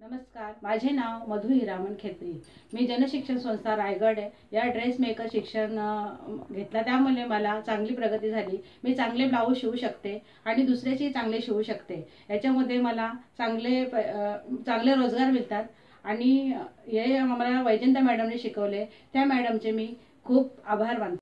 नमस्कार माझे नाव मधु हिरामन खेत्री. मी जनशिक्षण संस्था रायगड आहे. या ड्रेस मेकर शिक्षण घेतला त्यामुळे मला चांगली प्रगती झाली. मी चांगले ब्लाऊज शिवू शकते आणि दुसऱ्याची चांगले शिवू शकते. याच्यामध्ये मला चांगले प- चांगले रोजगार मिळतात आणि हे मला वैजंता मॅडमने शिकवले. त्या मॅडमचे मी खूप आभार मानते.